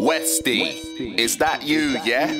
Westy, is that you, yeah?